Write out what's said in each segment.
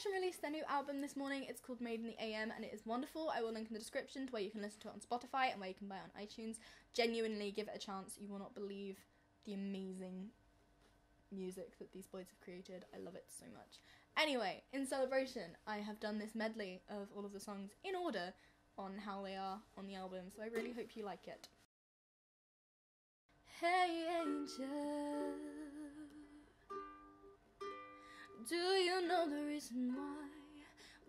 Action released their new album this morning. It's called Made in the AM and it is wonderful. I will link in the description to where you can listen to it on Spotify and where you can buy it on iTunes. Genuinely give it a chance. You will not believe the amazing music that these boys have created. I love it so much. Anyway, in celebration, I have done this medley of all of the songs in order on how they are on the album, so I really hope you like it. Hey, angel. know the reason why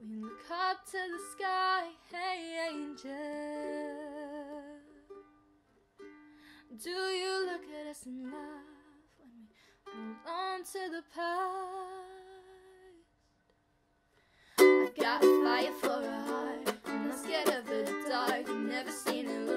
we look up to the sky, hey angel. Do you look at us in love when we hold on to the past? I got a fire for a heart, I'm not scared of the dark. Never seen it.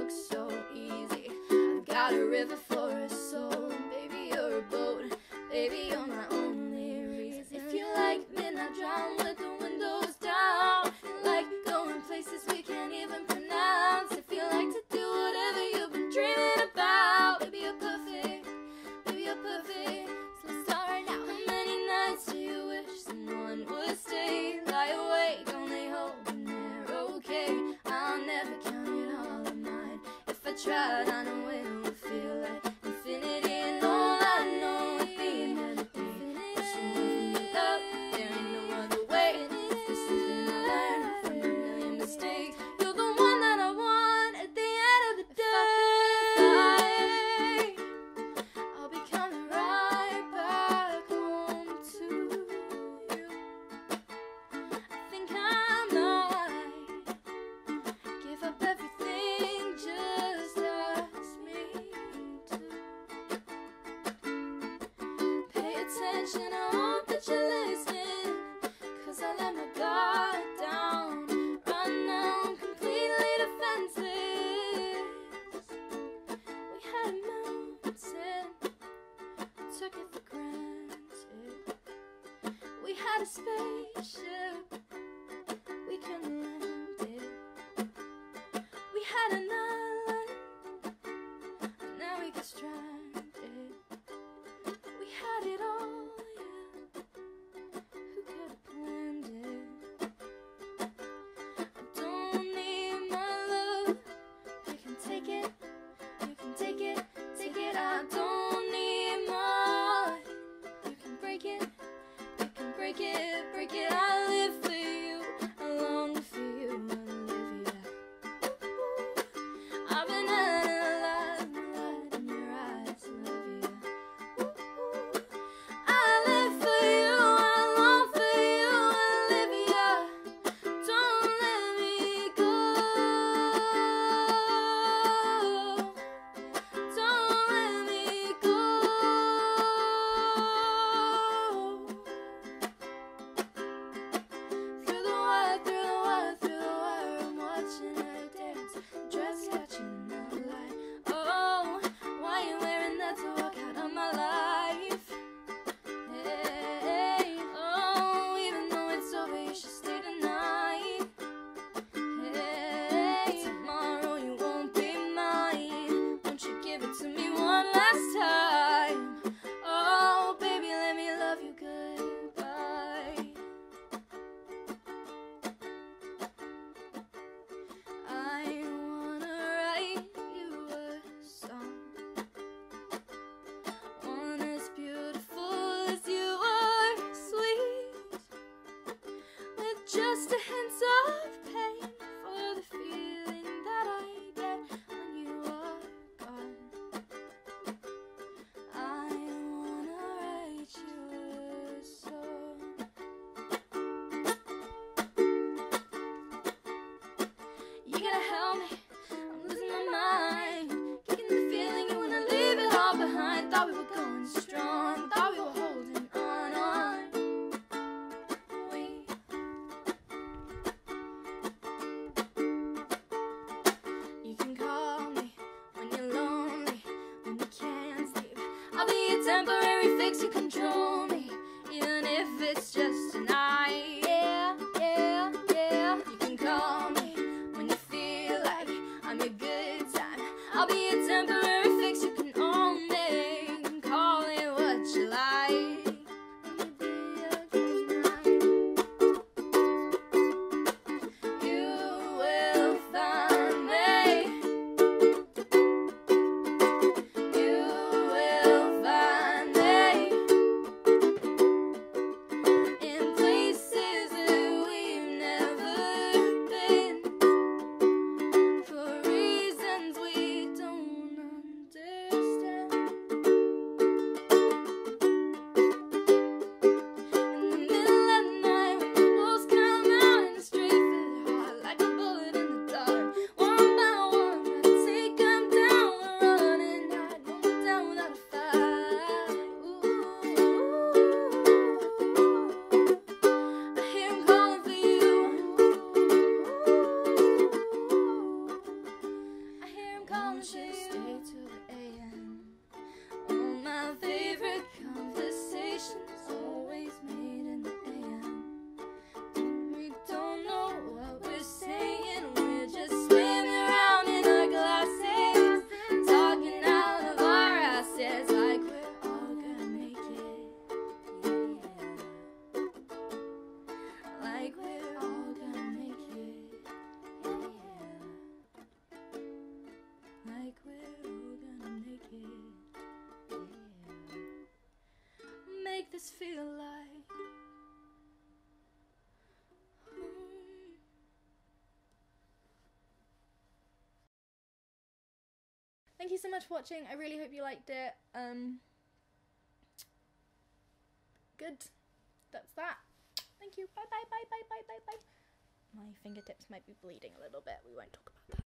Sharan attention, I hope that you listen. Cause I let my guard down. Right now I'm completely defenseless. We had a mountain, took it for granted. We had a spaceship. temporary fix to control. This feel like? Hmm. Thank you so much for watching. I really hope you liked it. Um, good. That's that. Thank you. Bye bye bye bye bye bye bye. My fingertips might be bleeding a little bit. We won't talk about that.